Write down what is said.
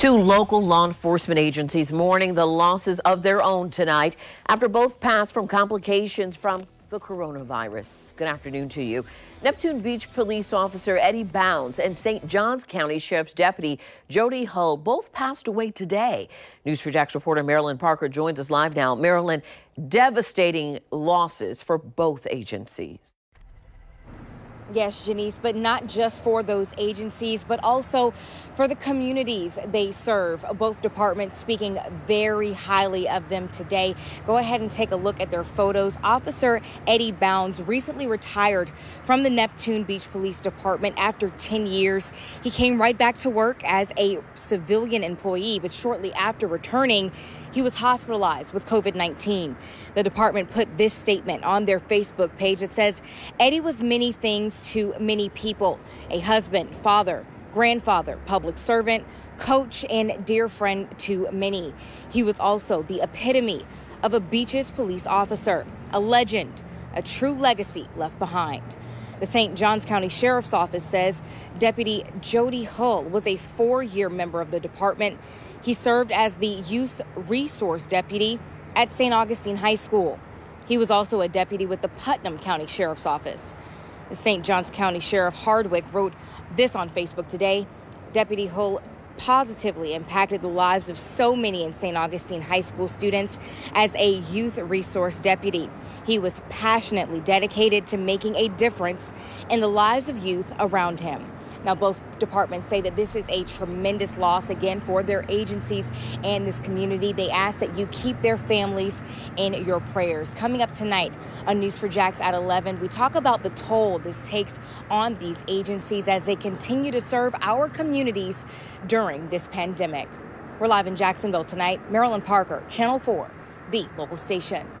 Two local law enforcement agencies mourning the losses of their own tonight after both passed from complications from the coronavirus. Good afternoon to you. Neptune Beach Police Officer Eddie Bounds and St. Johns County Sheriff's Deputy Jody Hull both passed away today. News4JAX reporter Marilyn Parker joins us live now. Marilyn, devastating losses for both agencies. Yes, Janice, but not just for those agencies, but also for the communities they serve. Both departments speaking very highly of them today. Go ahead and take a look at their photos. Officer Eddie Bounds recently retired from the Neptune Beach Police Department after 10 years. He came right back to work as a civilian employee, but shortly after returning, he was hospitalized with COVID 19. The department put this statement on their Facebook page that says Eddie was many things to many people a husband, father, grandfather, public servant, coach, and dear friend to many. He was also the epitome of a Beaches police officer, a legend, a true legacy left behind. The St. Johns County Sheriff's Office says Deputy Jody Hull was a four year member of the department. He served as the Youth Resource Deputy at St. Augustine High School. He was also a deputy with the Putnam County Sheriff's Office. St. Johns County Sheriff Hardwick wrote this on Facebook today. Deputy Hull positively impacted the lives of so many in St. Augustine High School students as a youth resource deputy. He was passionately dedicated to making a difference in the lives of youth around him. Now, both departments say that this is a tremendous loss again for their agencies and this community. They ask that you keep their families in your prayers. Coming up tonight on News4JAX at 11, we talk about the toll this takes on these agencies as they continue to serve our communities during this pandemic. We're live in Jacksonville tonight. Marilyn Parker, Channel 4, the local station.